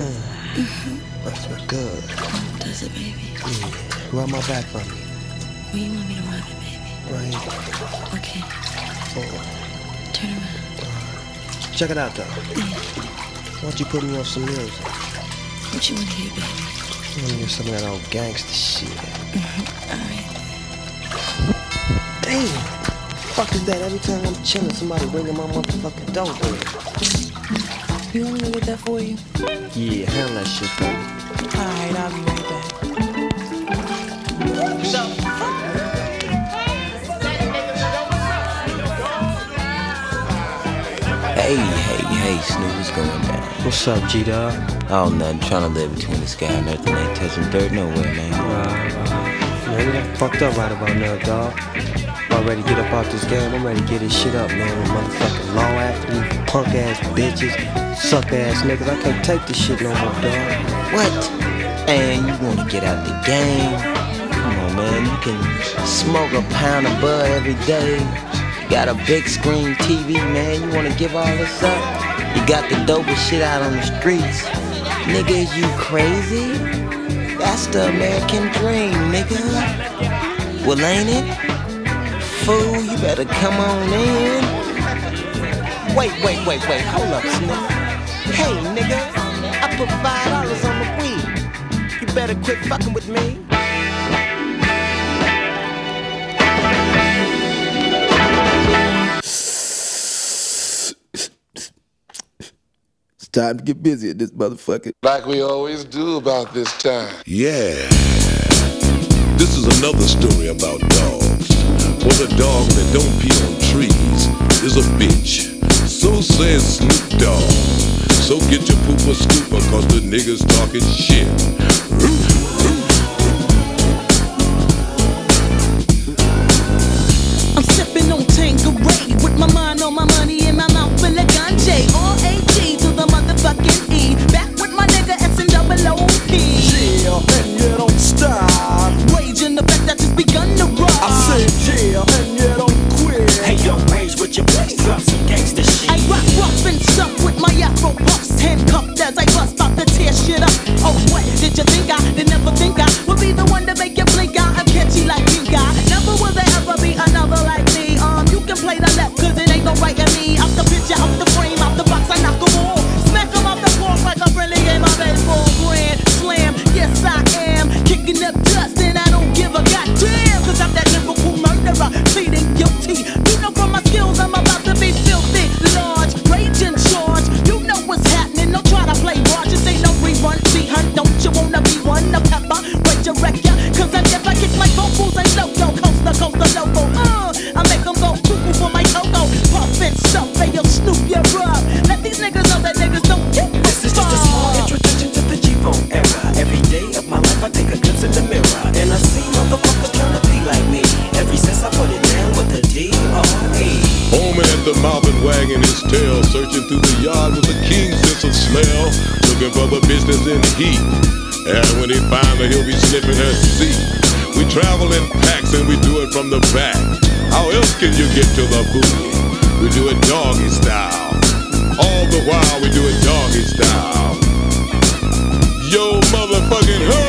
Mm-hmm. That smells good. Does it, baby? Yeah. Rub my back for me. Where you want me to rub it, baby? Right here. Okay. Oh. Turn around. Uh, check it out, though. Yeah. Why don't you put me on some music? What you want to hear, baby? I want to hear some of that old gangster shit. Mm-hmm. Alright. Damn. Fuck is that? Every time I'm chilling, somebody ringing my motherfucking doorbell. You want me to get that for you? Yeah, handle that shit for me. Alright, I'll be right back. Hey, hey, hey, Snoop, what's going down? What's up, G Dog? Oh, nothing. Trying to live between the sky and earth and ain't touching dirt nowhere, man. Right, right. Man, we got fucked up right about now, dog. I'm ready to get up out this game. I'm ready to get this shit up, man. With motherfucking law after me, punk ass bitches, suck ass niggas. I can't take this shit no more, dog. What? And you want to get out the game? Come on, man. You can smoke a pound of bud every day. You got a big screen TV, man. You want to give all this up? You got the dopest shit out on the streets. Nigga, you crazy? That's the American dream, nigga. Well, ain't it? Fool, you better come on in. Wait, wait, wait, wait. Hold up, Snoop. Hey, nigga. I put five dollars on the weed. You better quit fucking with me. It's time to get busy at this motherfucker. Like we always do about this time. Yeah. This is another story about dogs. For the dog that don't pee on trees is a bitch. So says Snoop Dogg. So get your pooper scooper cause the niggas talking shit. I'm from the back. How else can you get to the booty? We do it doggy style. All the while we do it doggy style. Yo, motherfucking ho!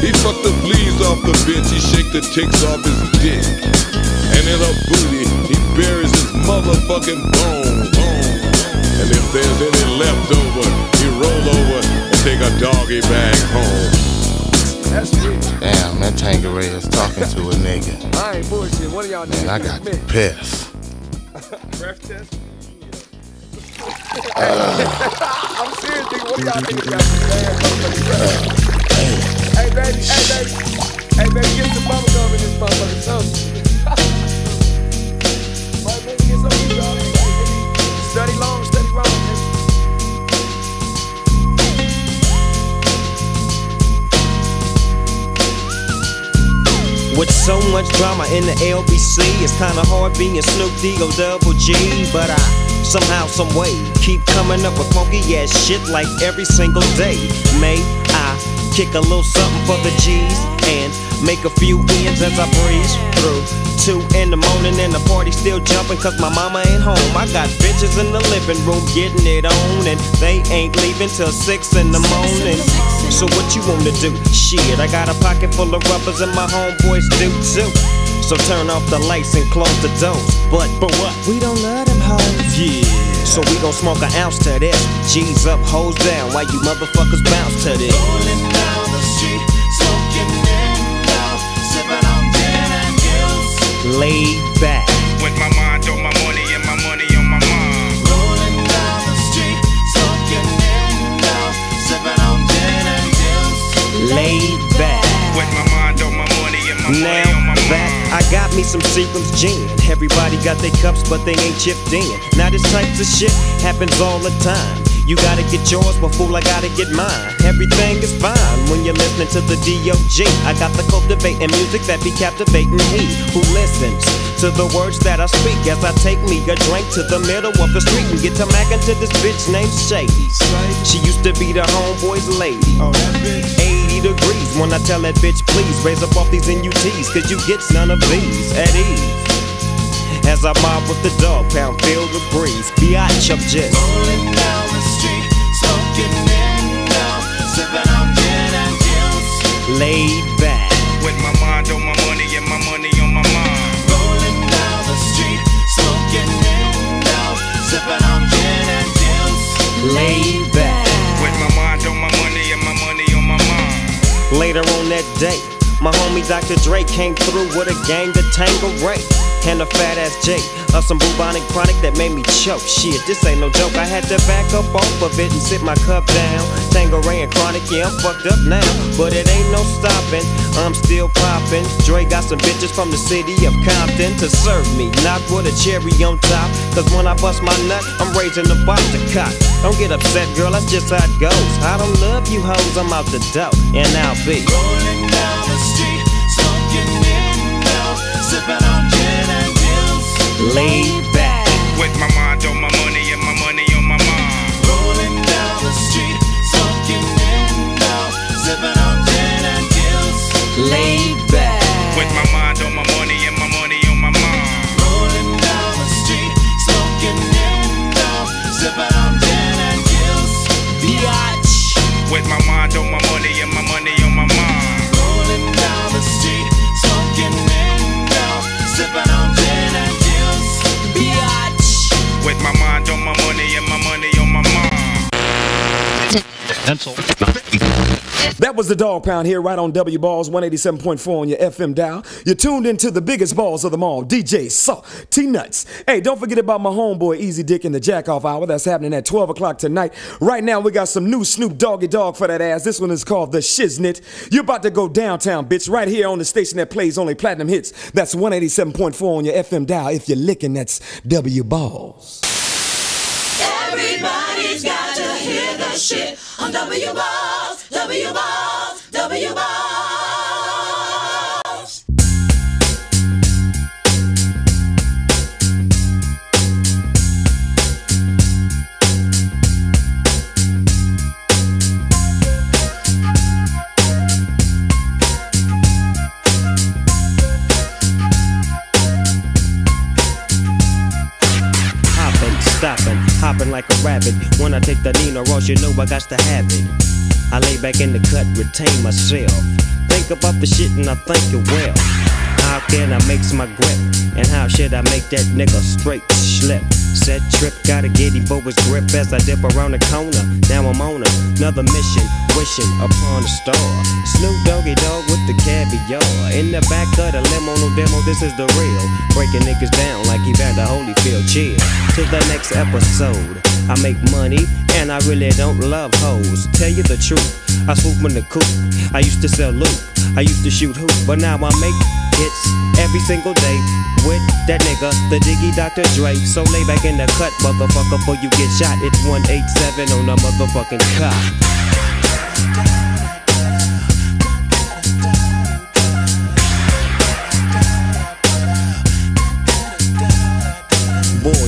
He fucked the fleas off the bitch, he shake the ticks off his dick. And in her booty, he buries his motherfucking bone. bone. And if there's any left over, he roll over and take a doggy bag home. That's me. Damn, that Tanqueray is talking to a nigga. I ain't bullshit. One of y'all Man, I got pissed. Breath test. Uh, I'm serious, nigga. What do y'all niggas got some bad motherfucking? Uh, hey, baby. Hey, baby. Hey, baby, get some bubble gum in this motherfucker. Something. Right, baby, get some of these, With so much drama in the LBC, it's kinda hard being Snoop D-O double G. But I somehow, some way, keep coming up with funky ass shit like every single day. May I kick a little something for the G's, and make a few ends as I breeze through. Two in the morning and the party still jumping cause my mama ain't home. I got bitches in the living room getting it on, and they ain't leaving till six in the morning. So what you wanna do? Shit, I got a pocket full of rubbers and my homeboys do too. So turn off the lights and close the doors. But but what? We don't love them hoes. Yeah. So we gon' smoke an ounce to this. G's up, hoes down, Why you motherfuckers bounce to this. Rolling down the street, smoking in window, sipping on gin and juice. Laid back. With my mind got me some Seagram's gin. Everybody got their cups, but they ain't chipped in. Now this type of shit happens all the time. You gotta get yours, but fool, I gotta get mine. Everything is fine when you're listening to the D.O.G. I got the cultivating music that be captivating he who listens to the words that I speak as I take me a drink to the middle of the street and get to mackin' to this bitch named Shady. She used to be the homeboy's lady. 80 degrees when I tell that bitch, please raise up off these NUTs, cause you get none of these at ease. As I mob with the dog pound, feel the breeze. Biatch, I'm just Rolling down the street, smoking window, sipping on gin and juice. laid back. With my mind on my money and my money on my mind. Rolling down the street, smoking window, sipping on gin and juice. laid Later on that day, my homie Dr. Dre came through with a gang to Ray. And a fat ass J of some bubonic chronic that made me choke. Shit, this ain't no joke. I had to back up off of it and sit my cup down. And chronic, yeah, I'm fucked up now. But it ain't no stopping. I'm still popping. Dre got some bitches from the city of Compton to serve me, not with a cherry on top. Cause when I bust my nut, I'm raising the bar to cock. Don't get upset, girl, that's just how it goes. I don't love you hoes, I'm out the door, and I'll be. Rolling down the street, smoking window, sipping on. Laid back. With my mind on my money and my money on my mind. Rolling down the street, smoking window, sipping on gin and juice. laid back. With my mind was the Dog Pound here, right on W Balls 187.4 on your FM dial. You're tuned into the biggest balls of them all, DJ Saw T Nuts. Hey, don't forget about my homeboy Easy Dick in the Jack Off Hour. That's happening at 12 o'clock tonight. Right now, we got some new Snoop Doggy Dogg for that ass. This one is called The Shiznit. You're about to go downtown, bitch, right here on the station that plays only platinum hits. That's 187.4 on your FM dial. If you're licking, that's W Balls. Everybody's got to hear the shit on W Balls, W Balls, W Balls. Stopping, hopping like a rabbit. When I take the Nina Ross, you know I got to have it. I lay back in the cut, retain myself. Think about the shit and I think it well. How can I mix my grip? And how should I make that nigga straight slip? Set trip, gotta get him for his grip as I dip around the corner. Now I'm on another mission, wishing upon a star. Snoop Doggy Dogg with the caviar. In the back of the limo, no demo, this is the real. Breaking niggas down like Evander Holyfield. Chill to the next episode. I make money and I really don't love hoes. Tell you the truth, I swoop in the coop. I used to sell loot, I used to shoot hoop, but now I make hits every single day with that nigga, the Diggy Dr. Dre. So lay back in the cut, motherfucker, before you get shot. It's 187 on the motherfucking cop.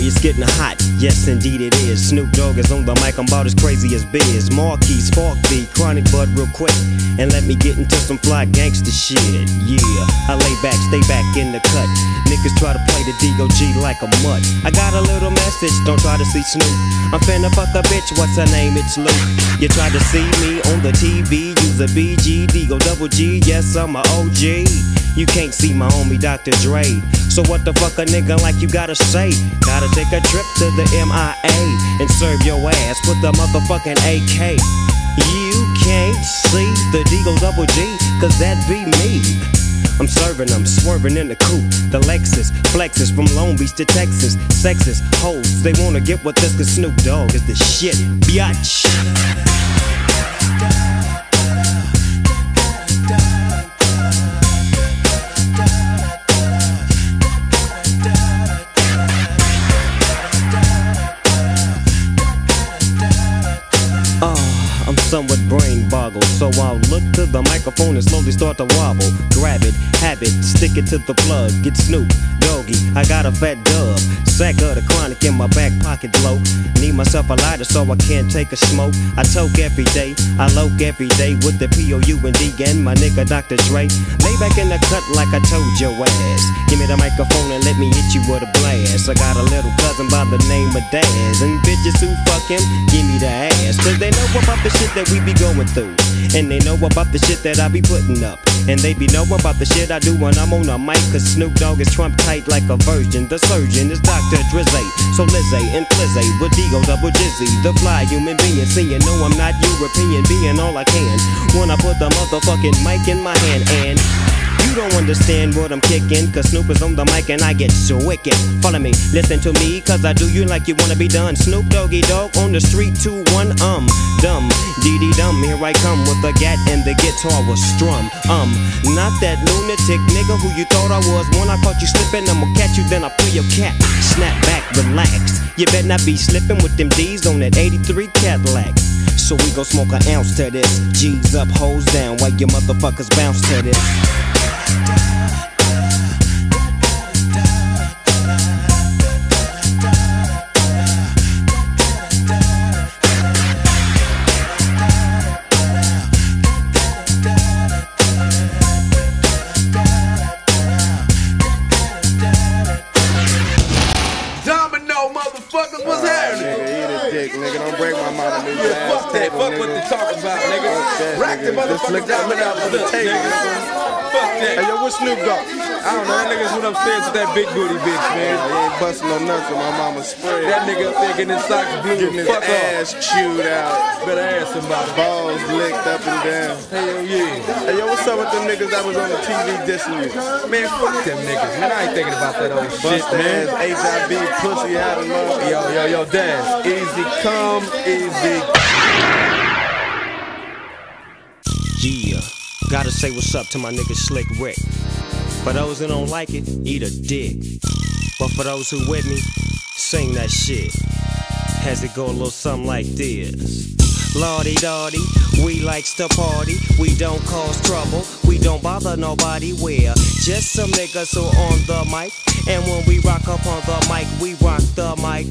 It's getting hot, yes indeed it is. Snoop Dogg is on the mic, I'm about as crazy as Biz. Markie, Spark B, Chronic Bud real quick. And let me get into some fly gangster shit. Yeah, I lay back, stay back in the cut. Niggas try to play the DOG like a mutt. I got a little message, don't try to see Snoop. I'm finna fuck a bitch, what's her name? It's Luke. You tried to see me on the TV, use a BG, go double G, yes, I'm a OG. You can't see my homie Dr. Dre. So what the fuck a nigga like you gotta say? Gotta take a trip to the MIA and serve your ass with the motherfucking AK. You can't see the Deagle Double G, cause that be me. I'm serving them, swerving in the coupe. The Lexus flexes from Long Beach to Texas. Sexist hoes, they wanna get with this, cause Snoop Dogg is the shit, biatch. Somewhat brain boggled, so I'll look to the microphone and slowly start to wobble. Grab it, have it, stick it to the plug. Get Snoop, doggy, I got a fat dub. Sack of the chronic in my back pocket low. Need myself a lighter so I can't take a smoke. I toke every day, I loke every day with the P-O-U and D and my nigga Dr. Dre. Lay back in the cut like I told your ass. Give me the microphone and let me hit you with a blast. I got a little cousin by the name of Daz. And bitches who fuck him, give me the ass. Cause they know about the shit that we be going through. And they know about the shit that I be putting up. And they be know about the shit I do when I'm on a mic. Cause Snoop Dogg is Trump tight like a virgin. The surgeon is Dr. Drizzy. So Lizzie and Flizzy with Digo double Jizzy. The fly human being. Seeing no, I'm not European. Being all I can. When I put the motherfucking mic in my hand. And you don't understand what I'm kicking, cause Snoop is on the mic and I get so wicked. Follow me, listen to me, cause I do you like you wanna be done. Snoop Doggy Dogg on the street, 2 1 um, dumb, dee dee dum. Here I come with the gat and the guitar was strum. Um, not that lunatic nigga who you thought I was. When I caught you slipping, I'ma catch you, then I pull your cat. Snap back, relax. You better not be slipping with them D's on that 83 Cadillac. So we gon' smoke an ounce to this. G's up, hoes down, while you motherfuckers bounce to this. Nigga, dick, nigga. Don't break my mama new Yeah, fuck that. Fuck what they talk about, nigga. Rack the nigga. That down out for the table, nigga. Nigga. Fuck that. Hey, yo, where Snoop go? I don't know. That nigga's went upstairs with that big booty bitch, man. he ain't busting no nuts with my mama's spread. That nigga up there getting his socks blue. Getting his Fuck off. ass chewed out. Better ask somebody. Balls licked up and down. Hell yeah. Hey, yo, what's up with them niggas that was on the TV dissing you? Man, fuck them niggas, man. I ain't thinking about that old shit, Bust man. ass HIV pussy out of love. Yo, yo, yo, Daz. Easy come, easy. Yeah, gotta say what's up to my nigga Slick Rick. For those who don't like it, eat a dick. But for those who with me, sing that shit. Has it go a little something like this? Lodi Dodi, we likes to party. We don't cause trouble. We don't bother nobody. We're just some niggas who on the mic. And when we rock up on the mic, we rock the mic.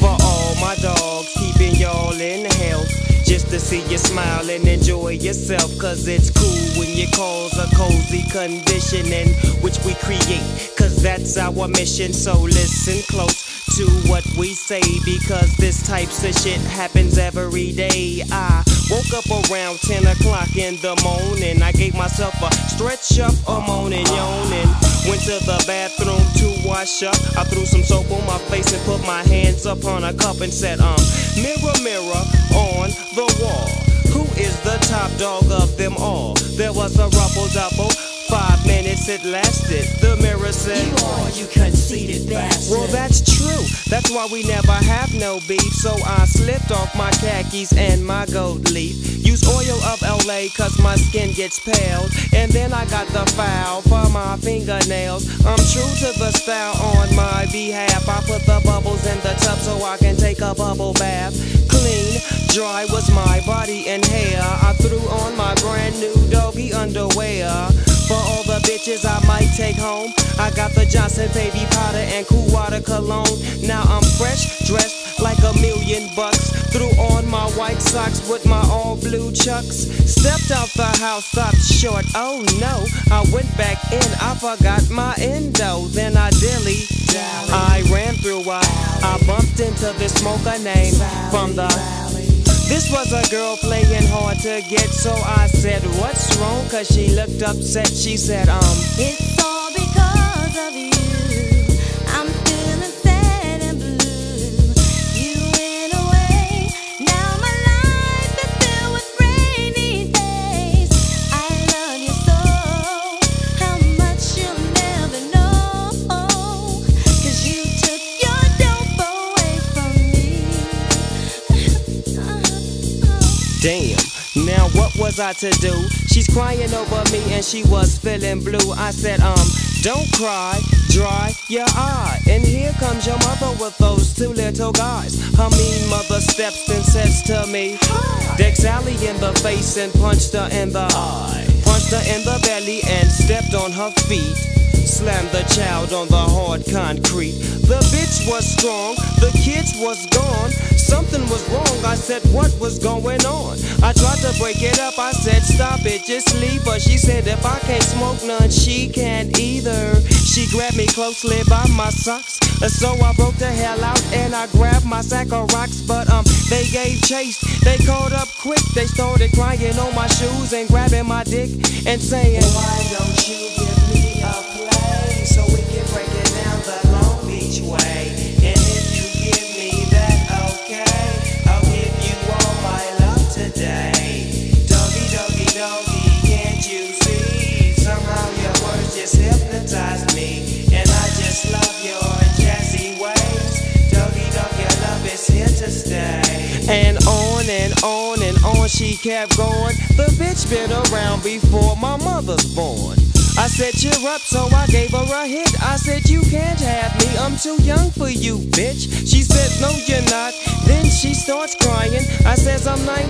For all my dogs, keeping y'all in health. Just to see you smile and enjoy yourself. Cause it's cool when you cause a cozy conditioning, which we create. Cause that's our mission. So listen close to what we say because this types of shit happens every day. I woke up around 10 o'clock in the morning. I gave myself a stretch up, a moaning, yawning. Went to the bathroom to wash up. I threw some soap on my face and put my hands up on a cup and said, um, mirror, mirror on the wall. Who is the top dog of them all? There was a rubble double. Five minutes it lasted. The mirror said, You are, you conceited bastard. Well, that's true. That's why we never have no beef. So I slipped off my khakis and my gold leaf. Use oil of Olay cause my skin gets pale. And then I got the foul for my fingernails. I'm true to the style on my behalf. I put the bubbles in the tub so I can take a bubble bath. Clean, dry was my body and hair. I threw on my brand new doggy underwear. For all the bitches I might take home, I got the Johnson baby powder and cool water cologne. Now I'm fresh dressed like a million bucks. Threw on my white socks with my all blue chucks. Stepped out the house, stopped short. Oh no, I went back in, I forgot my endo. Then I dilly, I ran through, I, I bumped into this smoker name from the. This was a girl playing hard to get, so I said, What's wrong? Cause she looked upset. She said, Um, It's all because of you. I to do? She's crying over me and she was feeling blue. I said, um, don't cry, dry your eye. And here comes your mother with those two little guys. Her mean mother steps and says to me, Deck Sally in the face and punched her in the eye. Punched her in the belly and stepped on her feet. Slammed the child on the hard concrete. The bitch was strong, the kids was gone. Something was wrong, I said, what was going on? I tried to break it up, I said, stop it, just leave her. She said, if I can't smoke none, she can't either. She grabbed me closely by my socks. So I broke the hell out and I grabbed my sack of rocks. But um, they gave chase, they caught up quick. They started crying on my shoes and grabbing my dick and saying, Why don't you And if you give me that, okay, I'll give you all my love today. Doggy, doggy, doggy, can't you see? Somehow your words just hypnotize me. And I just love your jazzy ways. Love is here to stay. And on and on and on she kept going. The bitch been around before my mother's born. I said, cheer up, so I gave her a hit. I said, you can't have me, I'm too young for you, bitch. She said, no, you're not. Then she starts crying. I says, I'm 19.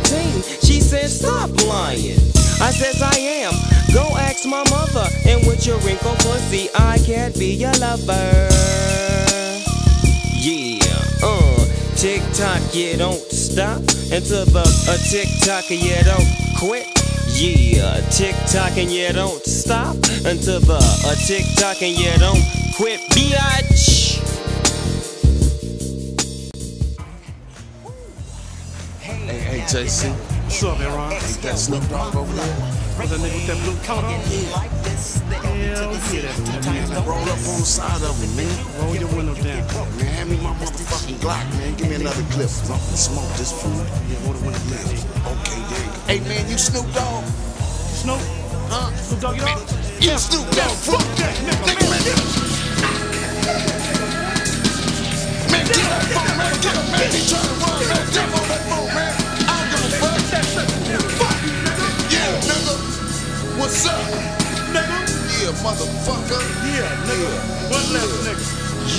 She says, stop lying. I says, I am. Go ask my mother. And with your wrinkled pussy, I can't be your lover. Yeah, uh, tick tock, you don't stop until the uh, tick tock, yeah, don't quit. Yeah, tick tock and you don't stop until the uh, tick tock and you don't quit. Biatch. Hey, hey, JC. What's up, Aaron? Ain't that Snoop Dogg over there? That nigga with that blue coat on? Hell yeah, that's man. Roll up on the side of him, man. Roll your window down. Man, hand me my motherfucking Glock, man. Give me another clip. I'm gonna smoke this food. Yeah, roll the window down. Okay, there you go. Hey, man, you Snoop Dogg? Snoop? Huh? Snoop Dogg, you Snoop Dogg? Fuck that, nigga, man. Man, get that phone, man. Get him, man. He trying to run, man. Jump on that phone, man. What's up? Nigga? Yeah, motherfucker. Yeah, nigga. One less nigga.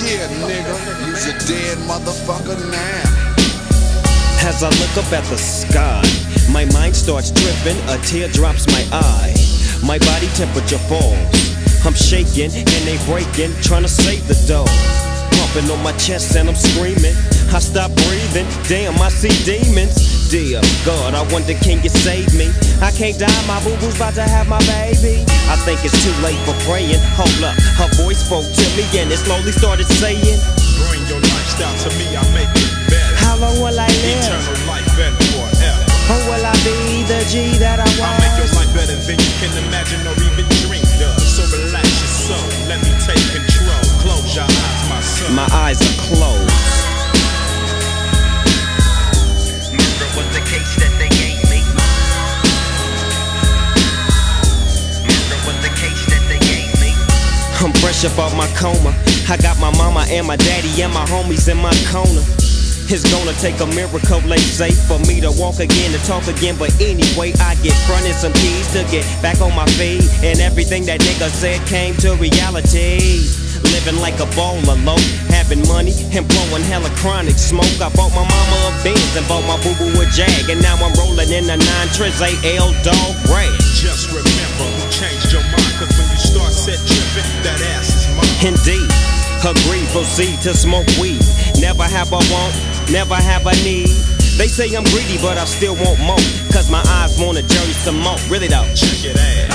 Yeah, nigga. You's a dead motherfucker now. As I look up at the sky, my mind starts tripping, a tear drops my eye. My body temperature falls. I'm shaking and they breaking, trying to save the dough. Pumping on my chest and I'm screaming. I stop breathing, damn, I see demons. Dear God, I wonder can you save me? I can't die, my boo boo's about to have my baby. I think it's too late for praying. Hold up, her voice spoke to me and it slowly started saying, Bring your lifestyle to me, I make it better. How long will I live? Eternal life and forever. Or will I be the G that I I'll make your life better than you can imagine or even dream of. So relax your soul, let me take control. Close your eyes, my son. My eyes are closed. Was the case that they gave me. Was the case that they gave me. I'm fresh up off my coma. I got my mama and my daddy and my homies in my corner. It's gonna take a miracle, they say, for me to walk again, to talk again. But anyway, I get fronted some keys to get back on my feet. And everything that nigga said came to reality. Living like a baller, low, having money and blowing hella chronic smoke. I bought my mama a Benz and bought my boo boo a Jag. And now I'm rolling in a 9 Triz AL Dog Rag. Just remember who changed your mind, cause when you start set tripping, that ass is mine. Indeed, agree, proceed to smoke weed. Never have a want, never have a need. They say I'm greedy, but I still want more. Cause my eyes wanna journey some more. Really though. Check it out.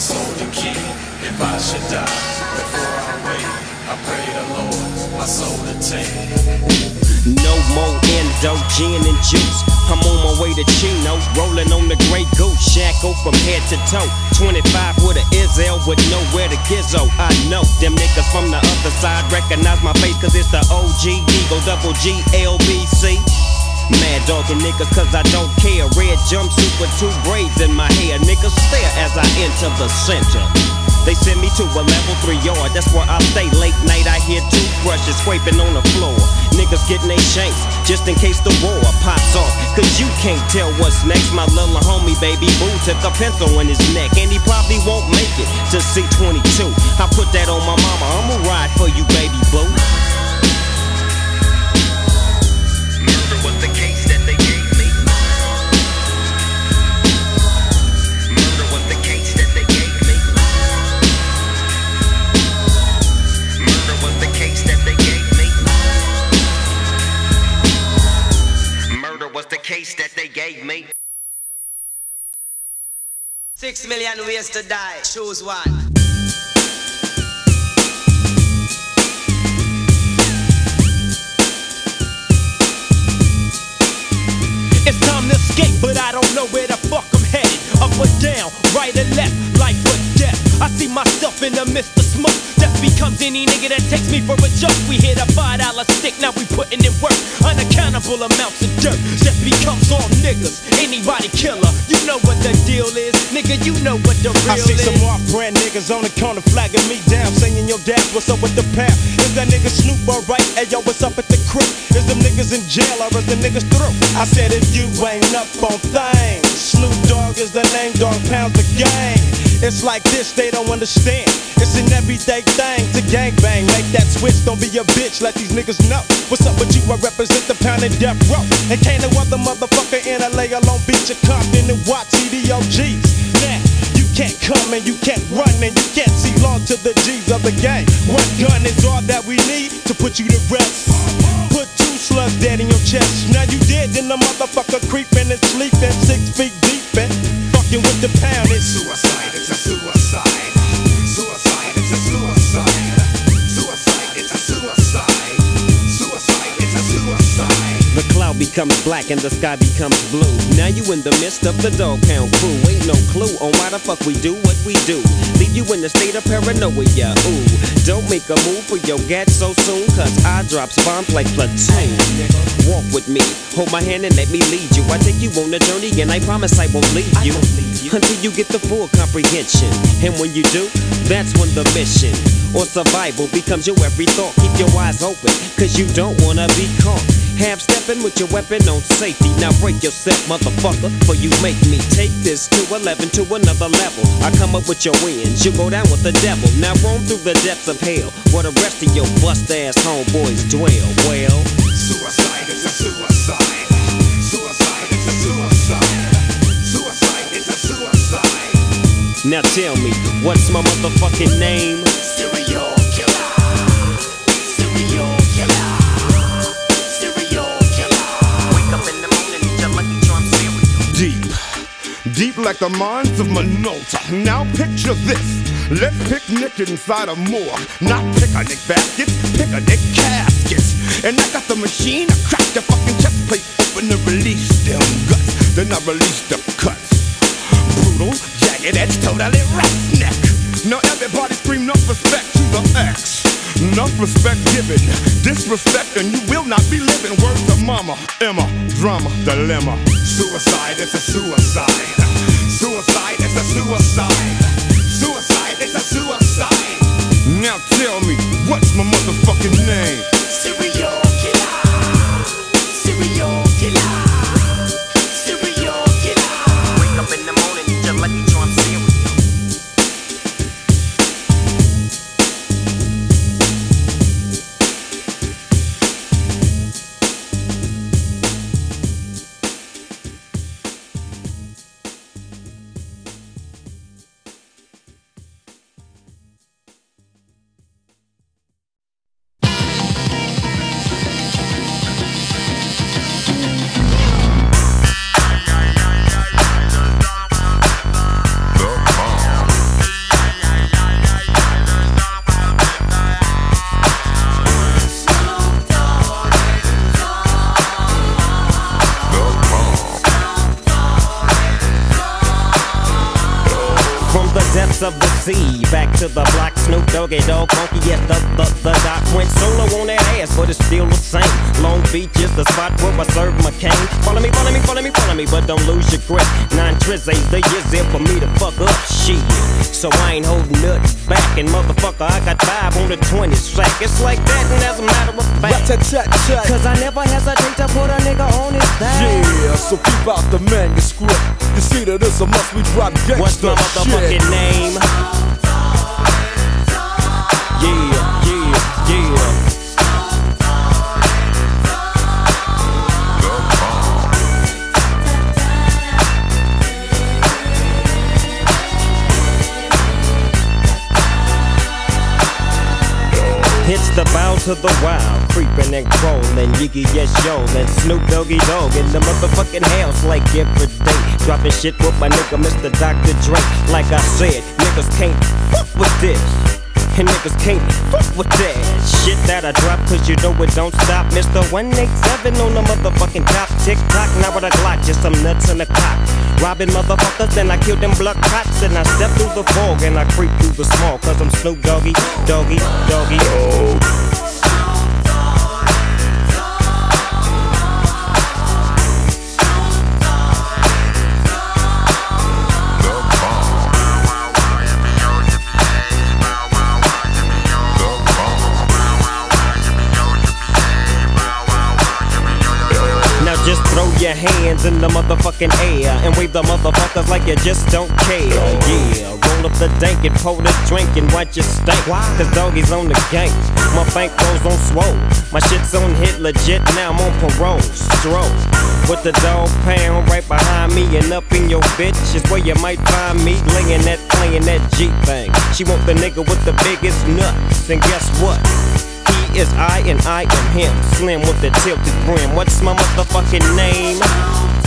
Soul to keep. If I should die before I wake, I pray the Lord, my soul to take. No more endo, gin and juice. I'm on my way to Chino, rolling on the Grey Goose. Shackled from head to toe. 25 with a Izzel with nowhere to gizzo. I know them niggas from the other side recognize my face cause it's the OG Eagle double G LBC. Mad dogging niggas cause I don't care. Red jumpsuit with two braids in my hair. Niggas stare as I enter the center. They send me to a level three yard, that's where I stay. Late night, I hear toothbrushes scraping on the floor. Niggas getting they shanks, just in case the war pops off. Cause you can't tell what's next. My little homie, baby boo, took a pencil in his neck. And he probably won't make it to C22. I put that on my mama, I'ma ride for you, baby boo. Six million ways to die. Choose one. It's time to escape, but I don't know where the fuck I'm headed. Up or down, right or left, life or death. I see myself in the midst of smoke. Death becomes any nigga that takes me for a joke. We hit a five dollar stick, now we putting in work. Unaccountable amounts of dirt. Death becomes all niggas. Anybody killer, you know what the deal is. Nigga, you know what the real is. I see is. some off brand niggas on the corner flagging me down, saying, Yo, dad, what's up with the pound? Is that nigga Snoop alright? Hey, yo, what's up at the crib? Is them niggas in jail or is the niggas through? I said, If you ain't up on things, Snoop Dogg is the name, dog pounds the gang. It's like this, they don't understand. It's an everyday thing to gangbang. Make that switch, don't be a bitch, let these niggas know. What's up with you? I represent the pound and death row. And can't no other motherfucker in LA alone beat your Compton and watch CDOGs. Now, you can't come and you can't run and you can't see long to the G's of the game. One gun is all that we need to put you to rest. Put two slugs dead in your chest. Now you dead, then the motherfucker creeping and sleeping six feet deep and fucking with the pound. It's Suicide, it's a suicide. Suicide, becomes black and the sky becomes blue. Now you in the midst of the dog pound crew. Ain't no clue on why the fuck we do what we do. Leave you in the state of paranoia. Ooh, don't make a move for your gat so soon, cause I drops bombs like platoon. Walk with me, hold my hand and let me lead you. I take you on a journey and I promise I won't leave you until you get the full comprehension. And when you do, that's when the mission or survival becomes your every thought. Keep your eyes open, cause you don't wanna be caught. Half stepping with your weapon on safety. Now break yourself, motherfucker, for you make me take this to 11 to another level. I come up with your wins, you go down with the devil. Now roam through the depths of hell, where the rest of your bust ass homeboys dwell. Well, Suicide, is a suicide. Suicide, it's a suicide. Suicide, it's a suicide. now tell me, what's my motherfucking name? Deep like the mines of Minolta. Now picture this. Let's picnic inside a morgue. Not picnic baskets, picnic caskets. And I got the machine, I crack the fucking chest plate open and release them guts. Then I release the cuts. Brutal, jagged edge, totally roughneck. Now everybody scream enough respect to the X. Enough respect given, disrespect, and you will not be living. Word to mama, Emma, drama, dilemma. Suicide, it's a suicide. Suicide, it's a. Suicide, so keep out the manuscript. You see that it's a must we drop gangsta What's my motherfucking shit. name? Yes yo, and Snoop Doggy Dogg in the motherfucking house like every day. Dropping shit with my nigga Mr. Dr. Dre. Like I said, niggas can't fuck with this. And niggas can't fuck with that shit that I drop, cause you know it don't stop. Mr. 187 on the motherfucking top. Tick tock, now with a Glock, just some nuts in the cock. Robbing motherfuckers, then I kill them blood cots. And I step through the fog and I creep through the small, cause I'm Snoop Doggy, Doggy, Doggy. Now your hands in the motherfucking air and wave the motherfuckers like you just don't care. Yeah, roll up the dank and pour the drink and watch it stink. Cause doggies on the gang. My bankrolls on swole. My shit's on hit legit, now I'm on parole. Stroke. With the dog pound right behind me and up in your bitch is where you might find me laying that, playing that G thing. She want the nigga with the biggest nuts, and guess what? Is I and I am him. Slim with the tilted brim. What's my motherfucking name?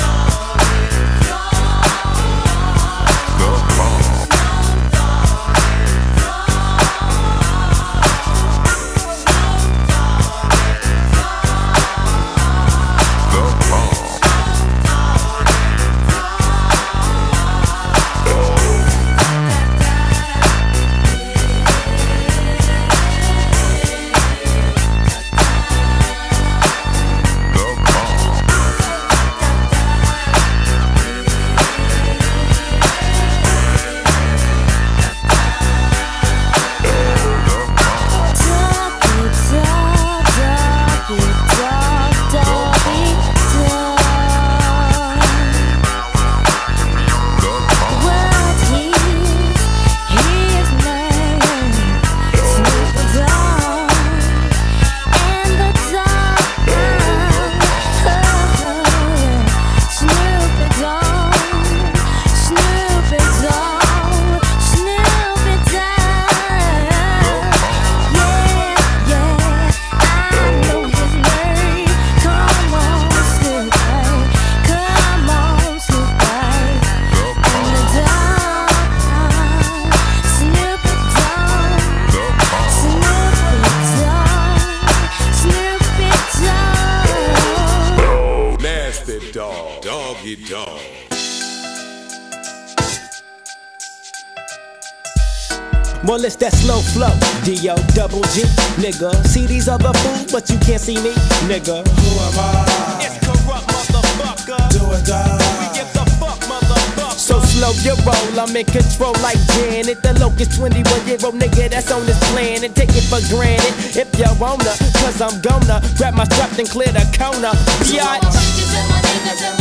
Well, it's that slow flow, D-O double G, nigga. See these other fools, but you can't see me, nigga. Who am I? It's Kurupt, motherfucker. Do or die. We give the fuck, motherfucker. So slow your roll, I'm in control like Janet. The locust 21 year old nigga that's on this planet. Take it for granted if you wanna, cause I'm gonna grab my strap and clear the corner. Biatch.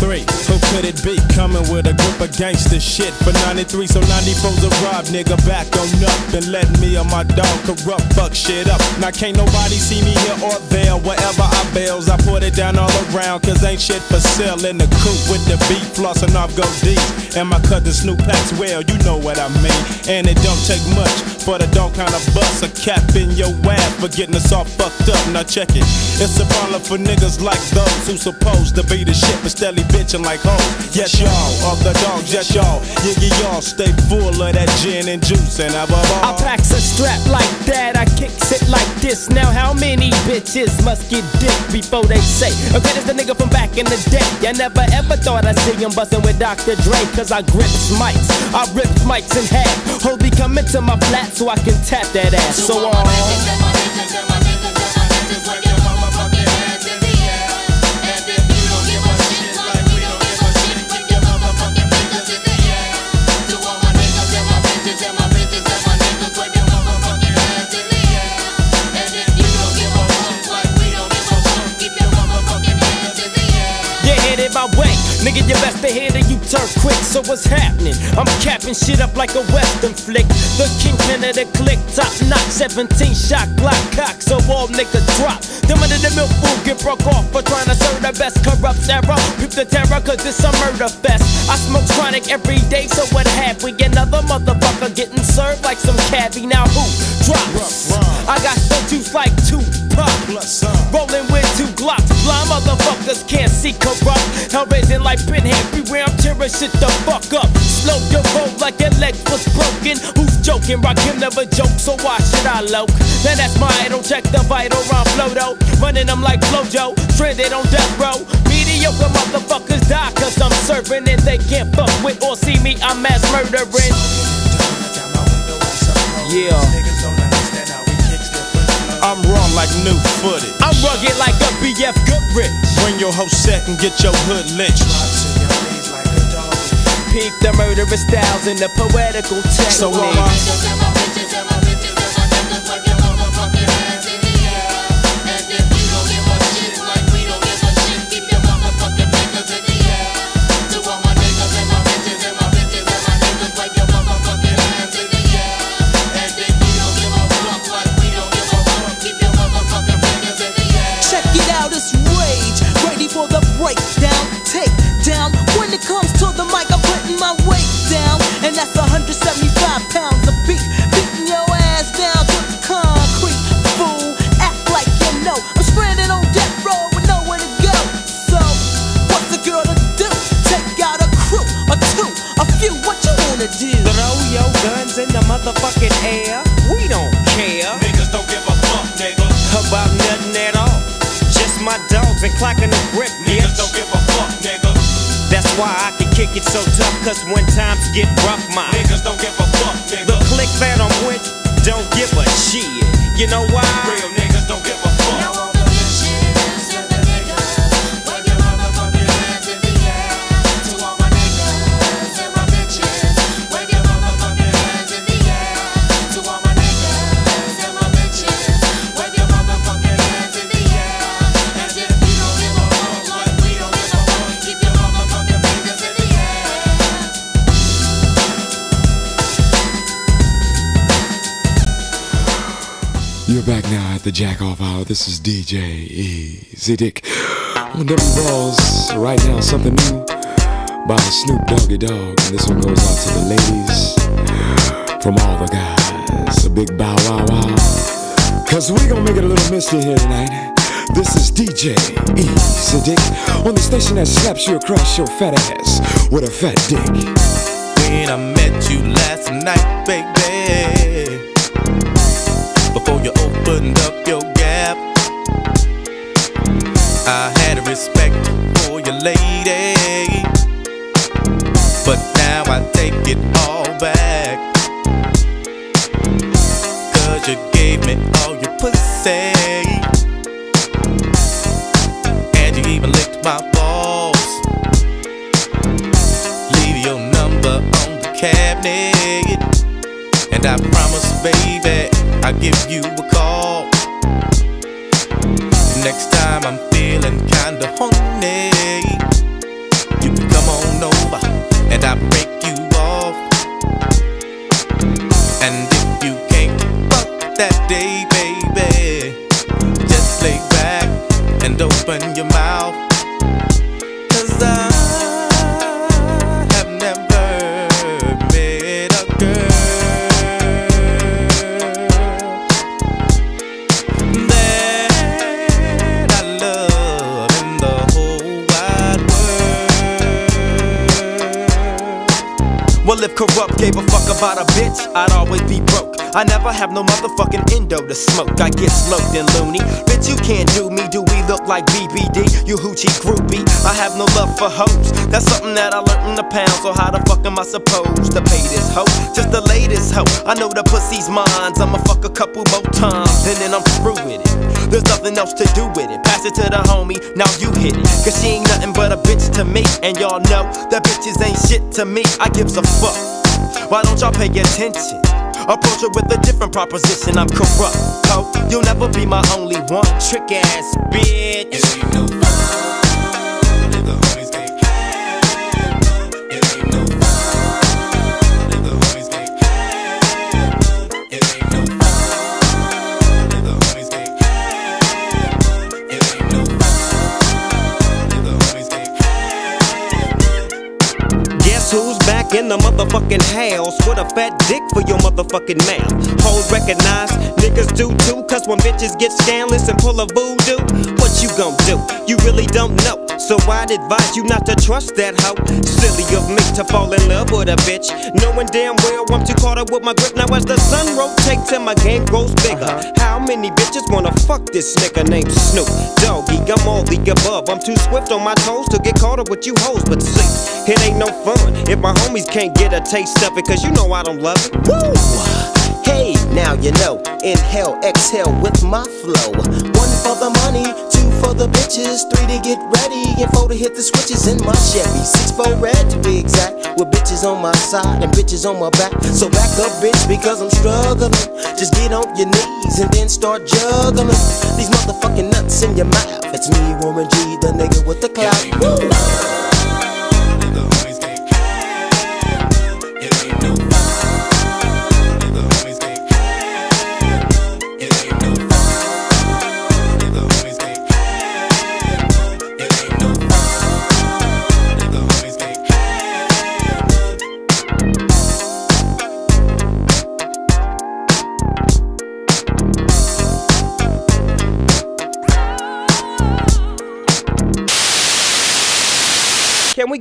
three. Who could it be? Coming with a group of gangster shit for 93. So 94's a rob, nigga. Back on up and let me and my dog Kurupt fuck shit up. Now can't nobody see me here or there. Wherever I bails, I put it down all around. Cause ain't shit for sale in the coop with the beat flossing off go deep. And my cousin Snoop Pax well, you know what I mean. And it don't take much for the dog kind of bust. A cap in your ass for getting us all fucked up. Now check it. It's a problem for niggas like those who supposed to be the shit but steadily bitching like hoes. Yes, y'all, all the dogs, yes, y'all. Yiggy, y'all, stay full of that gin and juice and have a ball. I packs a strap like that, I kicks it like this. Now, how many bitches must get dick before they say, okay, this the nigga from back in the day? I never ever thought I'd see him bustin' with Dr. Dre, cause I grips mics. I rip mics in half. Hold me come into my flat so I can tap that ass. So, uh, my way. Nigga, you best to hear that you turn quick. So what's happening? I'm capping shit up like a western flick. The kingpin of the click, top notch, 17 shot Glock cock. So all niggas drop. Them under the milk food get broke off for trying to serve the best Kurupt era. Peep the terror, cause it's a murder fest. I smoke chronic every day, so what have we? Another motherfucker getting served like some cabbie. Now who drops? I got the juice like two pop. Rolling with two glocks. Blind motherfuckers can't see Kurupt. Hell raising like pinhead. Beware, I'm tearing shit the fuck up. Slow your roll like your leg was broken. Who's joking? Rock him never joke, so why should I loke? Now that's my idol. Check the vital round flow though. Running them like Flojo. Stranded on death row. Mediocre motherfuckers die cause I'm serving and they can't fuck with or see me. I'm mass murdering. Yeah. I'm raw like new footage. I'm rugged like a BF Goodrich. Bring your whole set and get your hood lynched. Peep the murderous styles and the poetical techniques. So all my motherfucking air. We don't care. Niggas don't give a fuck, nigga. About nothing at all. Just my dogs and clacking the grip, bitch. Niggas don't give a fuck, nigga. That's why I can kick it so tough, cause when times get rough, my Niggas don't give a fuck, nigga. the click that I'm with don't give a shit. You know why? Real You're back now at the Jack Off Hour. This is DJ Easy Dick on W Balls. Right now, something new by Snoop Doggy Dogg. And this one goes out to the ladies from all the guys. A big bow wow wow. Cause we gonna make it a little misty here tonight. This is DJ Easy Dick on the station that slaps you across your fat ass with a fat dick. When I met you last night, baby. Before you opened up your gap, I had respect for your lady. But now I take it all back. Cause you gave me all I'll give you a call. Next time I'm feeling kinda horny, gave a fuck about a bitch, I'd always be broke. I never have no motherfucking endo to smoke. I get sloped and loony. Bitch, you can't do me. Do we look like BBD? You hoochie groupie. I have no love for hoes. That's something that I learned in the pound. So how the fuck am I supposed to pay this hoe? Just the latest hoe. I know the pussy's mine. I'ma fuck a couple more times and then I'm through with it. There's nothing else to do with it. Pass it to the homie. Now you hit it. Cause she ain't nothing but a bitch to me. And y'all know that bitches ain't shit to me. I gives a fuck. Why don't y'all pay attention? Approach it with a different proposition. I'm Kurupt, ho. You'll never be my only one. Trick ass bitch. In the motherfucking house with a fat dick for your motherfucking mouth? Hoes recognize, niggas do too, cause when bitches get scandalous and pull a voodoo, what you gon' do? You really don't know. So I'd advise you not to trust that hoe. Silly of me to fall in love with a bitch, knowing damn well I'm too caught up with my grip. Now as the sun rotates and my game grows bigger, how many bitches wanna fuck this nigga named Snoop Doggy? I'm all the above. I'm too swift on my toes to get caught up with you hoes, but see, it ain't no fun if my homies can't get a taste of it, cause you know I don't love it. Woo! Hey, now you know. Inhale, exhale with my flow. One for the money, two for the bitches, three to get ready, and four to hit the switches in my Chevy. Six for red to be exact, with bitches on my side and bitches on my back. So back up, bitch, because I'm struggling. Just get on your knees and then start juggling these motherfucking nuts in your mouth. It's me, Warren G, the nigga with the clout.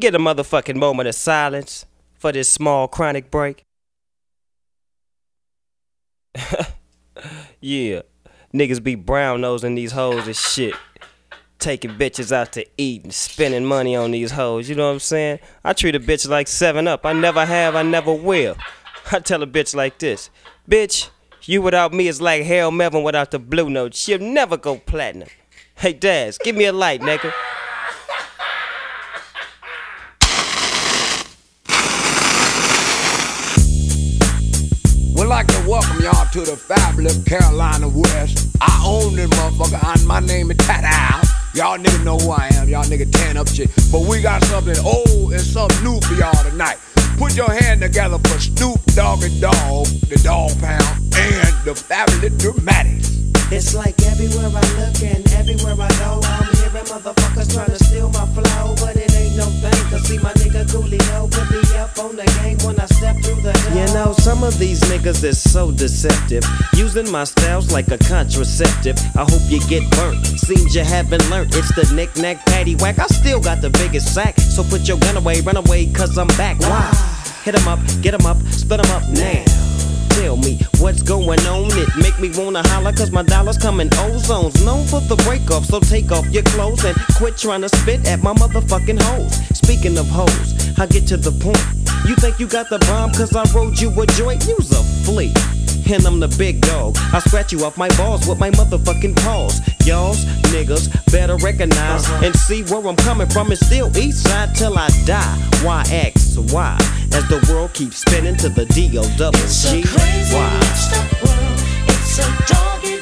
Get a motherfucking moment of silence for this small chronic break? yeah, niggas be brown nosing these hoes and shit. Taking bitches out to eat and spending money on these hoes, you know what I'm saying? I treat a bitch like 7 Up. I never have, I never will. I tell a bitch like this Bitch, you without me is like Harold Melvin without the blue note. She'll never go platinum. Hey, Daz, give me a light, nigga. We'd like to welcome y'all to the fabulous Carolina West. I own this motherfucker, and my name is Tat Y'all niggas know who I am. Y'all niggas tan up shit. But we got something old and something new for y'all tonight. Put your hand together for Snoop Dogg and Dog, the Dog Pound, and the fabulous Dramatics. It's like everywhere I look and everywhere I go, I'm hearing motherfuckers trying to steal my flow, but it no thing. See my nigga Coolio put me up on the game when I step through the door. You know, some of these niggas is so deceptive. Using my styles like a contraceptive. I hope you get burnt. Seems you haven't learned. It's the knick-knack patty whack. I still got the biggest sack. So put your gun away, run away, cause I'm back. Why? Hit 'em up, get 'em up, split 'em up now. Tell me what's going on. It make me wanna holler cause my dollars come in ozones. Known for the break off, so take off your clothes and quit trying to spit at my motherfucking hoes. Speaking of hoes, I get to the point. You think you got the bomb cause I wrote you a joint? You's a flea. And I'm the big dog. I scratch you off my balls with my motherfucking paws. Y'all's niggas better recognize uh-huh. and see where I'm coming from. and still east side till I die. Why X Y? As the world keeps spinning to the D O double G Y. It's a doggy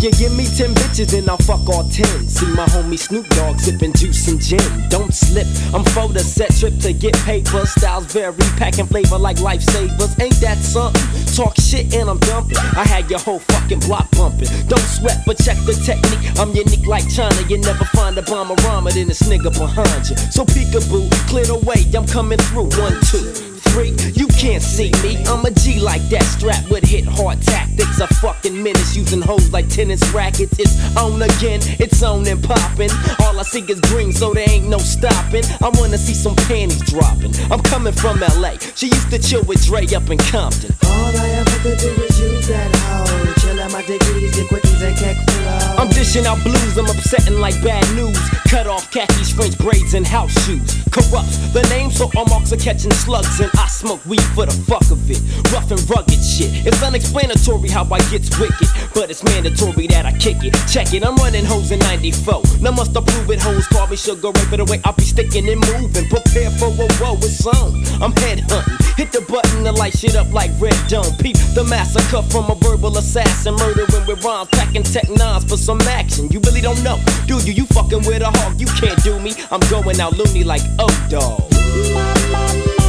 You give me 10 bitches, and I'll fuck all 10. See my homie Snoop Dogg sipping juice and gin. Don't slip, I'm for the set trip to get paper. Styles vary, packing flavor like lifesavers. Ain't that something? Talk shit and I'm dumping. I had your whole fucking block bumping. Don't sweat, but check the technique. I'm unique like China. You never find a bomber rhymer than this nigga behind you. So peekaboo, clear the way, I'm coming through. One, two, street, you can't see me. I'm a G like that, strapped with hit hard tactics. A fucking menace using hoes like tennis rackets. It's on again, it's on and popping. All I see is green, so there ain't no stopping. I wanna see some panties dropping. I'm coming from LA. She used to chill with Dre up in Compton. All I ever could do was use that hoe. Chill out my dickies, get quickies and keck flow. I'm dishing out blues, I'm upsetting like bad news. Cut off khakis, French braids, and house shoes. Kurupt's the name, so all marks are catching slugs. And I smoke weed for the fuck of it. Rough and rugged shit. It's unexplanatory how I gets wicked, but it's mandatory that I kick it. Check it, I'm running hoes in 94. Now must approve it, hoes call me sugar ray for the way I'll be sticking and moving. Prepare for a woe, it's on. I'm head hunting. Hit the button to light shit up like Red Dome. Peep the massacre from a verbal assassin. Murdering with rhymes, packing tech nines for some action. You really don't know, do you? You fucking with a hawk, you can't do me. I'm going out loony like oh dog.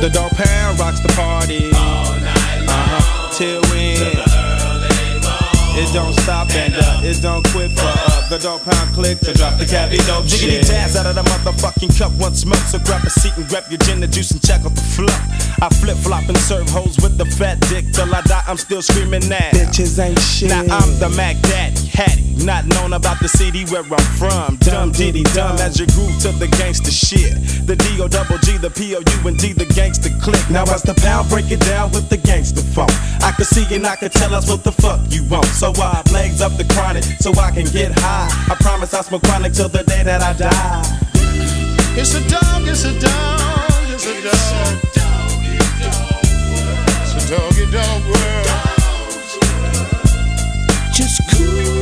The dog pound rocks the party. all Uh-huh. Till when? It don't stop and uh, it don't quit for the dog pound click to drop the cabbie dope Jiggity jazz out of the motherfucking cup once smoke. So grab a seat and grab your gin and juice and check out the fluff. I flip flop and serve hoes with the fat dick till I die. I'm still screaming now. Bitches ain't shit. Now I'm the Mac Daddy, Hattie, not known about the city where I'm from. Dumb diddy dumb as your groove to the gangster shit. The D O double G, the P O U and D, the gangster click. Now as the pound break it down with the gangster funk. I can see and I can tell us what the fuck you want. So I legs up the chronic so I can get high. I promise I'll smoke chronic till the day that I die. It's a dog, it's a dog, it's a dog. It's a doggy dog world. Just cool.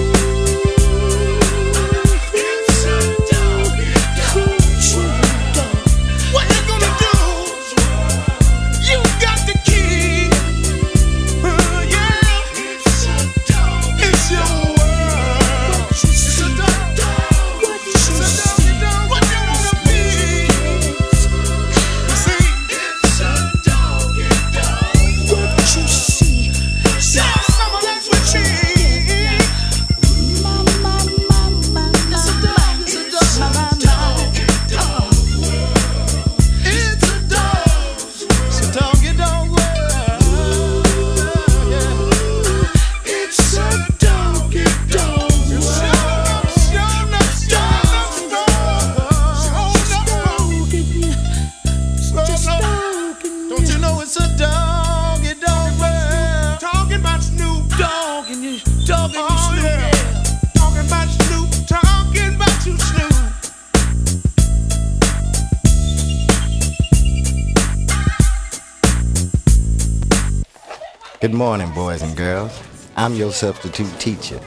Morning, boys and girls. I'm your substitute teacher.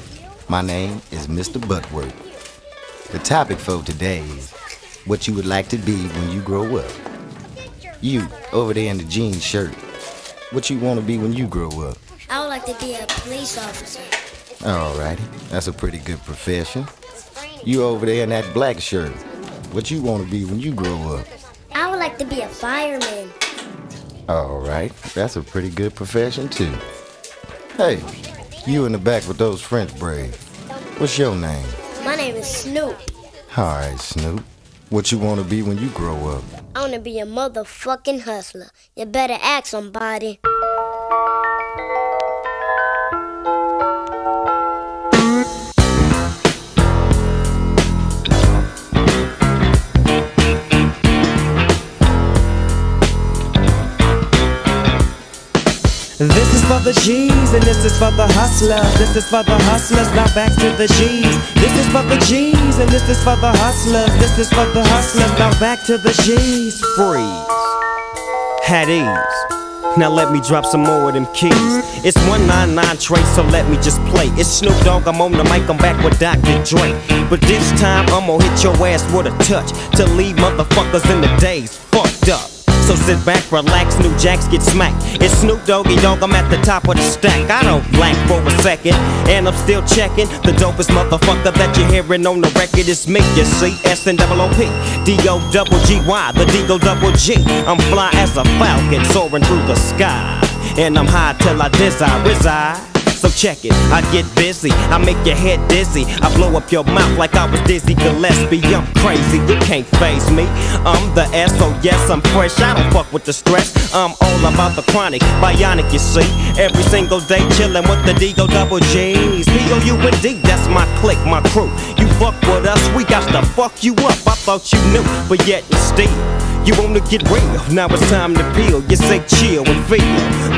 My name is Mr. Butworth. The topic for today is what you would like to be when you grow up. You, over there in the jean shirt, what you want to be when you grow up? I would like to be a police officer. Alrighty, that's a pretty good profession. You over there in that black shirt, what you want to be when you grow up? I would like to be a fireman. Alright, that's a pretty good profession too. Hey, you in the back with those French braids. What's your name? My name is Snoop. Alright, Snoop. What you want to be when you grow up? I want to be a motherfucking hustler. You better ask somebody. This is for the G's and this is for the hustlers. This is for the hustlers, now back to the G's. This is for the G's and this is for the hustlers. This is for the hustlers, now back to the G's. Freeze. Had ease. Now let me drop some more of them keys. It's 199 Trace, so let me just play. It's Snoop Dogg, I'm on the mic, I'm back with Dr. Dre. But this time I'm gonna hit your ass with a touch to leave motherfuckers in the days fucked up. So sit back, relax, new jacks get smacked. It's Snoop Doggy Dogg, I'm at the top of the stack. I don't blank for a second, and I'm still checking. The dopest motherfucker that you're hearing on the record is me, you see. S and double O P, D O double G Y, the D O double G. I'm fly as a falcon soaring through the sky, and I'm high till I desire reside. So check it, I get busy, I make your head dizzy. I blow up your mouth like I was Dizzy Gillespie. I'm crazy, you can't phase me. I'm the S, so yes, I'm fresh. I don't fuck with the stress. I'm all about the chronic, bionic, you see. Every single day chillin' with the D-O double G's. P-O-U-N-D, that's my clique, my crew. You fuck with us, we got to fuck you up. I thought you knew, but yet and still. You wanna get real, now it's time to peel. You say chill and feel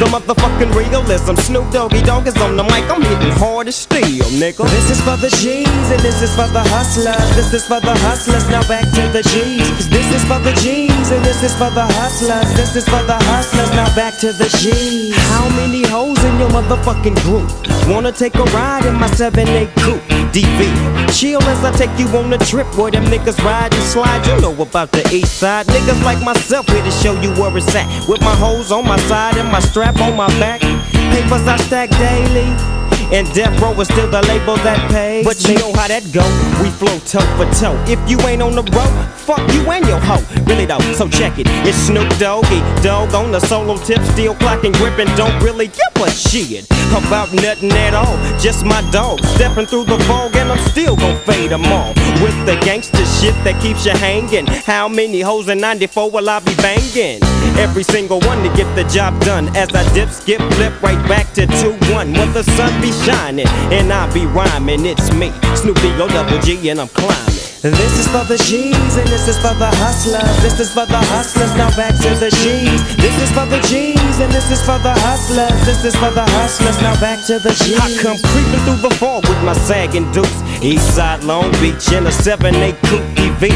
the motherfucking realism. Snoop Doggy Dogg is on the mic, I'm hitting hard as steel, nigga. This is for the G's and this is for the hustlers. This is for the hustlers. Now back to the G's. This is for the G's and this is for the hustlers. This is for the hustlers. Now back to the G's. How many hoes in your motherfucking group wanna take a ride in my 7-8 coupe? DV, chill as I take you on a trip where them niggas ride and slide. You know about the east side. Niggas like myself here to show you where it's at. With my hoes on my side and my strap on my back. Papers I stack daily. And Death Row is still the label that pays. But you know how that go. We flow toe for toe. If you ain't on the road, fuck you and your hoe. Really though, so check it. It's Snoop Doggy Dogg on the solo tip, still clocking, gripping. Don't really give a shit about nothing at all. Just my dog stepping through the fog, and I'm still gon' fade them all with the gangster shit that keeps you hanging. How many hoes in 94 will I be banging? Every single one to get the job done. As I dip, skip, flip right back to 2-1. When the sun be shining and I be rhyming, it's me, Snoopy O double G, and I'm climbing. This is for the G's and this is for the hustlers. This is for the hustlers. Now back to the G's. This is for the G's and this is for the hustlers. This is for the hustlers. Now back to the G's. I come creeping through the fall with my sagging dukes. Eastside Long Beach in a 7-8 coupe EV.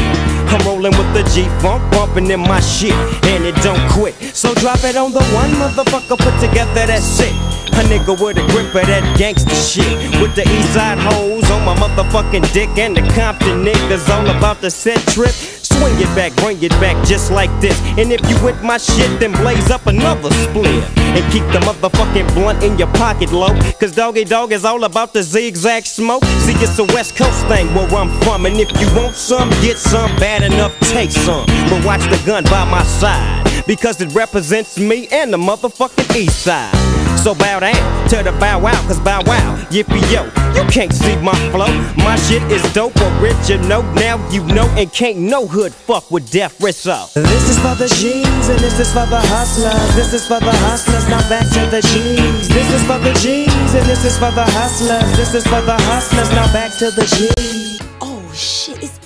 I'm rolling with the G-Funk, bumping in my shit, and it don't quit. So drop it on the one motherfucker put together that shit. A nigga with a grip of that gangsta shit. With the Eastside hoes on my motherfucking dick, and the Compton niggas all about the set trip. Swing it back, bring it back just like this. And if you with my shit, then blaze up another split. And keep the motherfucking blunt in your pocket low. Cause Doggy Dogg is all about the zigzag smoke. See, it's a West Coast thing where I'm from. And if you want some, get some. Bad enough, take some. But watch the gun by my side. Because it represents me and the motherfucking East Side. So bow down to the bow wow, cause bow wow, yippee yo, you can't see my flow. My shit is dope, original, now you know, and can't no hood fuck with Death Rizzo. This is for the G's and this is for the hustlers. This is for the hustlers. Now back to the G's. This is for the G's and this is for the hustlers. This is for the hustlers. Now back to the G's. Oh shit, is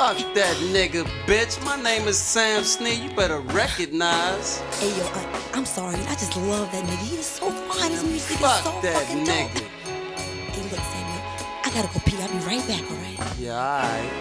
Fuck that nigga, bitch. My name is Sam Snee. You better recognize. Hey yo, I'm sorry. I just love that nigga. He's so fine. His music Fuck is so that fucking dope. nigga. Hey, look, Samuel. I gotta go pee. I'll be right back, alright? Yeah, alright.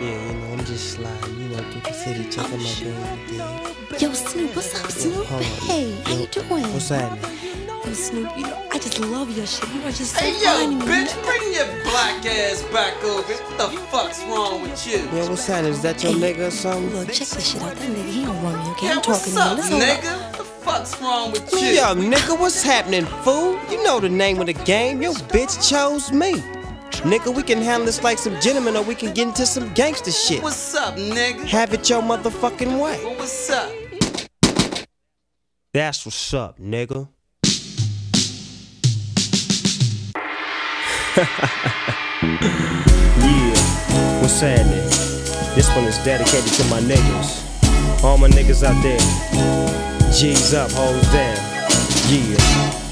Yeah, you know, just sliding, you know, through the city, checking my game. Yo, Snoop, what's up, Snoop? hold on. Hey, how you doing? What's happening? Yo, Snoop, you know, I just love your shit. You are just so Hey yo, fine. man. bitch, bring your black ass back over. What the fuck's wrong with you? Yeah, what's happening? Is that your nigga or something? Look, check this shit out. That nigga, he don't run me, okay? Yeah, I'm talking what's to up, him. Let's up. nigga? What the fuck's wrong with you? Yo, nigga, what's happening, fool? You know the name of the game. Your bitch chose me. Nigga, we can handle this like some gentlemen or we can get into some gangster shit. What's up, nigga? Have it your motherfucking way. What's up? That's what's up, nigga. yeah, what's happening? This one is dedicated to my niggas. All my niggas out there. G's up, hoes down. Yeah.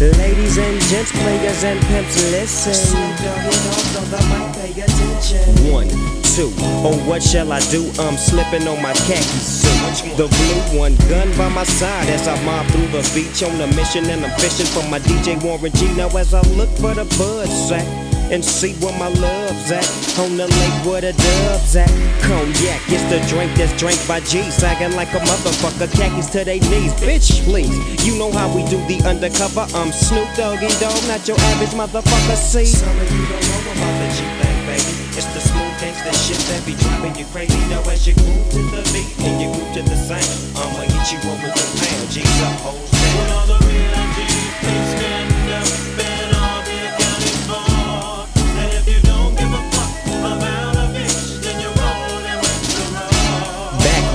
Ladies and gents, players and pimps, listen. One, two, oh what shall I do? I'm slipping on my khaki suit. The blue one, gun by my side as I mob through the beach on a mission and I'm fishing for my DJ Warren G. Now as I look for the bud sack and see where my love's at on the lake where the doves at. Cognac is the drink that's drank by G, sagging like a motherfucker, khakis to they knees. Bitch, please, you know how we do the undercover. I'm Snoop Doggy Dogg, not your average motherfucker. See, some of you don't know about the G thing, baby. It's the smooth gangsta shit that be driving you crazy. Now as you groove to the beat and you groove to the sound, I'ma hit you over the pound. G's up, hoes down.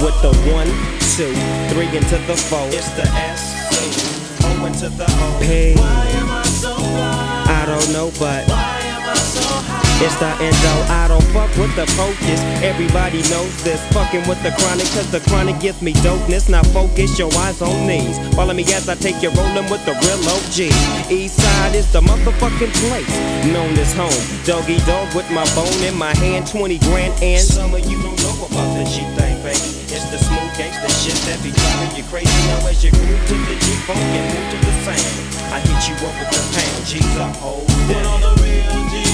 With the one, two, three into the four. It's the S. O going to the hole. Hey. Why am I so? I don't know, but It's the endo. I don't fuck with the focus. Everybody knows this. Fucking with the chronic, cause the chronic gives me dopeness. Now focus your eyes on these. Follow me as I take you rolling with the real OG. East side is the motherfucking place. Known as home. Doggy dog with my bone in my hand. 20 grand and Some of you don't know about the G thing, baby. It's the smooth gangsta shit that be driving you crazy. Now as you groove to the G funk and move to the sound, I hit you up with the pound. G's up, hold the real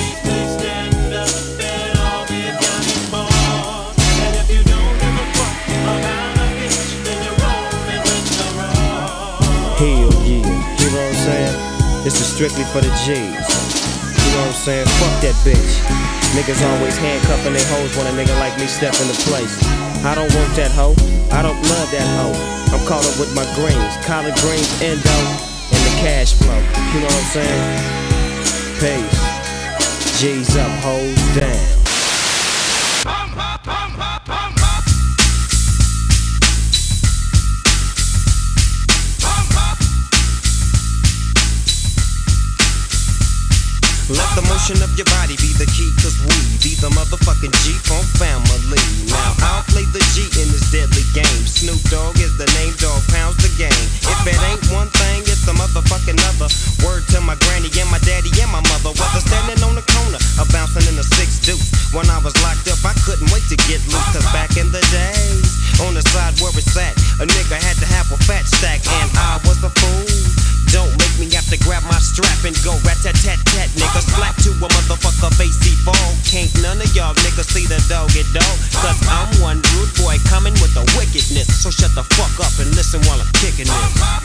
This is strictly for the G's. You know what I'm saying? Fuck that bitch. Niggas always handcuffing their hoes when a nigga like me step into place. I don't want that hoe. I don't love that hoe. I'm caught up with my greens, collard greens, endo, and the cash flow. You know what I'm saying? Peace. G's up, hoes down. Motion of your body be the key, cause we be the motherfucking G-Funk family. Now, I'll play the G in this deadly game. Snoop Dogg is the name, dog pounds the game. If it ain't one thing, it's a motherfucking other. Word to my granny and my daddy and my mother. Whether standing on the corner or bouncing in a six deuce. When I was locked up, I couldn't wait to get loose, cause back in the days, on the side where it's at, a nigga had to have a fat stack, and I grab my strap and go rat tat tat tat, nigga. Slap to a motherfucker face he. Can't none of y'all niggas see the dog get dog. Cause I'm one rude boy coming with the wickedness. So shut the fuck up and listen while I'm kicking this.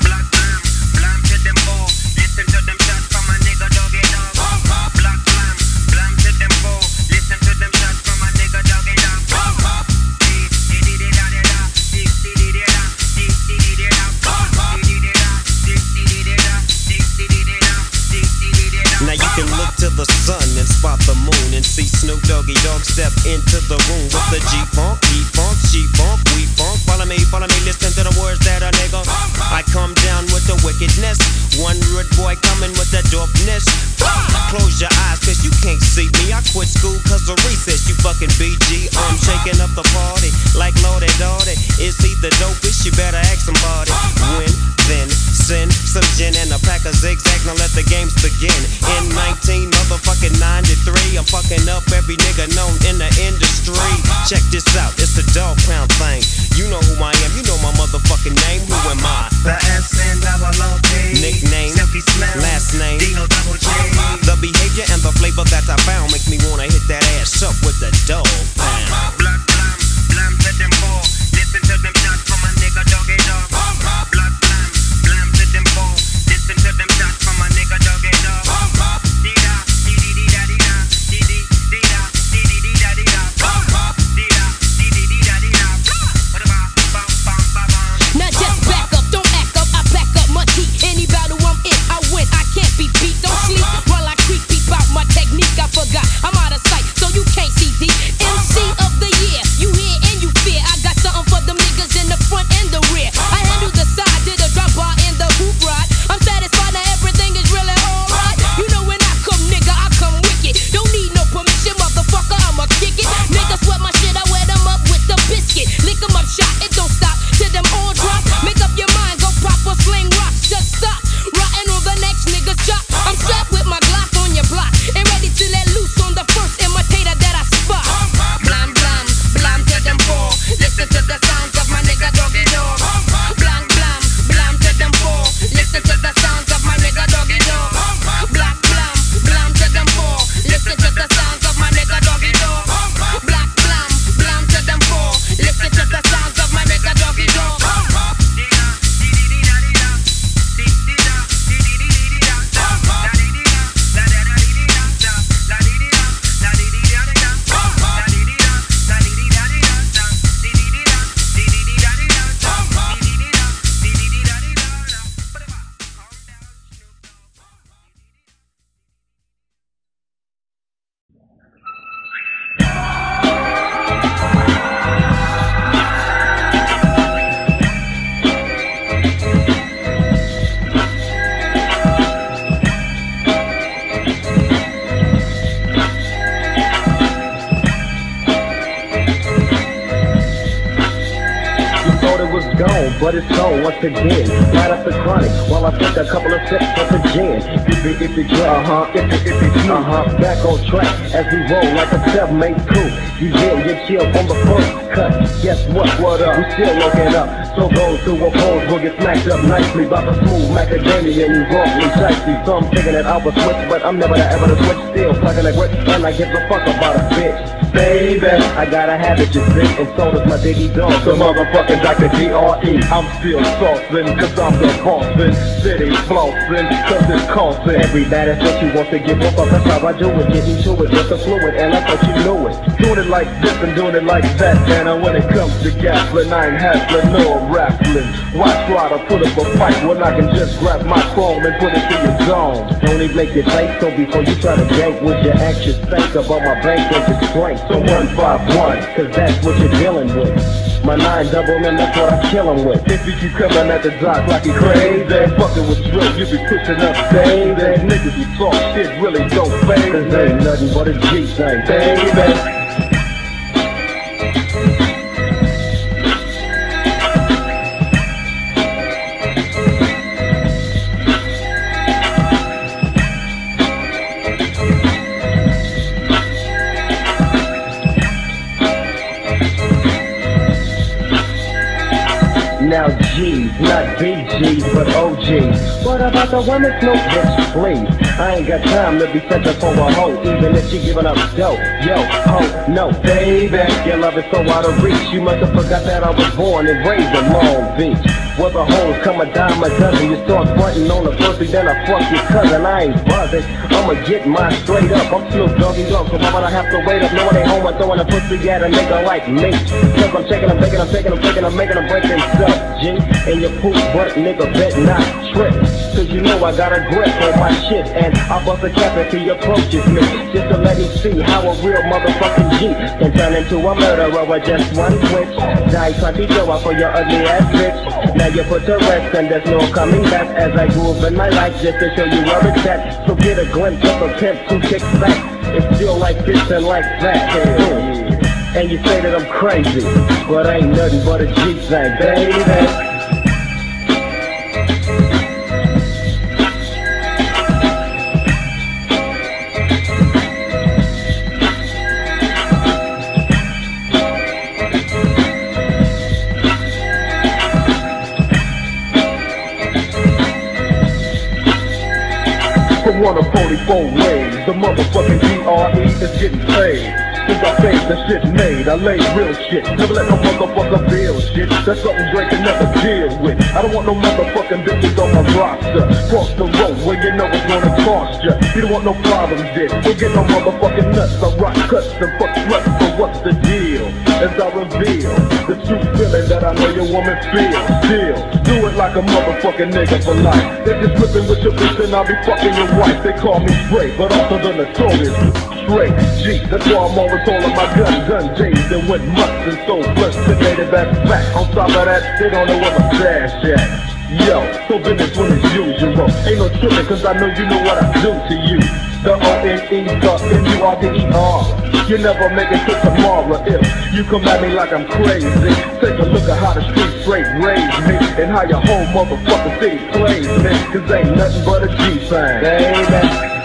I'm never the I gotta have it, you see, and so my diggy dog. The motherfucking Dr. D.R.E. I'm still saucing, cause I'm the bossin'. City flossing, cause it's costing. Everybody says you want to give up, that's how I do it. Getting to it with the fluid, and I thought you knew it. Doing it like this and doing it like that, and when it comes to gasoline, I ain't hassling nor raffling. Why try to put up a fight when I can just grab my phone and put it to your zone? Don't even make your face so before you try to jank with your anxious think about my bank your strength. So 151, cause that's what you're dealing with. My nine double man, that's what I kill 'em with. If you keep coming at the dock like you crazy, fucking with drill, you be pushing up, baby. Niggas who talk shit really don't phase. Cause ain't nothing but a G thing, baby. About the women smoke bitch, please? I ain't got time to be searching for a hoe, even if she giving up dope. Yo, ho, oh, no, baby, your love is so out of reach. You must have forgot that I was born and raised in Long Beach. Where the hoes come a dime a dozen, you start frontin' on the pussy, then I fuck your cousin. I ain't buzzing, I'ma get mine straight up. I'm still doggy dog, so why would I have to wait up? Knowing they home, I'm throwing a pussy at a nigga like me. Cause I'm shaking, I'm taking, I'm taking, I'm taking, I'm making them break themselves, G. And your poop butt nigga bet not trip. Cause you know I got a grip on my shit, and I bust a cap if he approaches me. Just to let him see how a real motherfucking G can turn into a murderer with just one switch. Die twenty show up for your ugly ass bitch. Now you put to rest and there's no coming back as I groove in my life just to show you where it's at. So get a glimpse of a pimp who kicks back. It's still like this and like that. Yeah. And you say that I'm crazy, but I ain't nothing but a G thing, baby. The shit made, I lay real shit. Never let no motherfucker feel shit. That's something Drake can never deal with. I don't want no motherfucking bitches on my roster. Cross the road where you know it's gonna cost ya. You don't want no problems there. Don't get no motherfucking nuts. I rock cuts and fuck sluts. So what's the deal? As I reveal the true feeling that I know your woman feels. Still, do it like a motherfucking nigga for life. They just flipping with your bitch and I'll be fucking your wife. They call me Drake, but also the notorious Drake G. That's why I'm always holding my gun, gun J's and went mutts and so blessed. Today they back back. On top of that, they don't know where my stash at. Yo, so business when it's usual. Ain't no tripping cause I know you know what I do to you. The O-N-E, the M-U-R-D-E-R. You never make it to tomorrow if you come at me like I'm crazy. Take a look at how the streets straight raised me and how your whole motherfucking city plays me. Cause ain't nothing but a G thing. Baby.